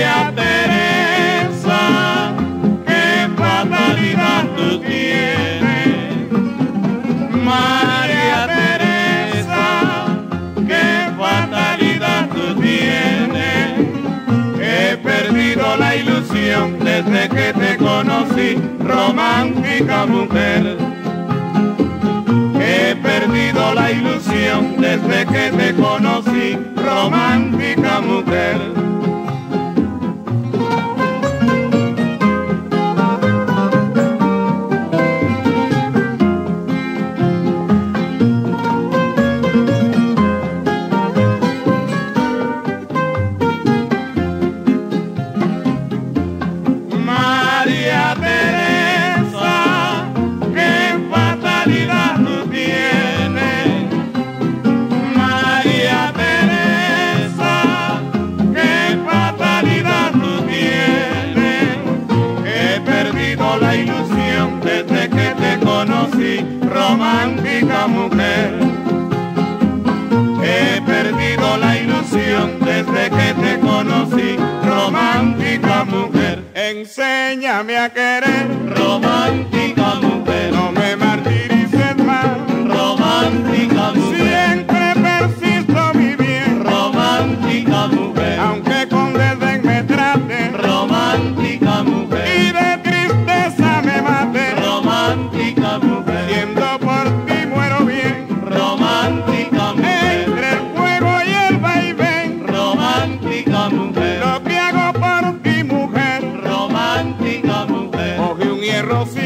María Teresa, qué fatalidad tú tienes. María Teresa, qué fatalidad tú tienes. He perdido la ilusión desde que te conocí, romántica mujer. He perdido la ilusión desde que te conocí, romántica He perdido la ilusión desde que te conocí, romántica mujer. He perdido la ilusión desde que te conocí, romántica mujer. Enséñame a querer, romántica Ralph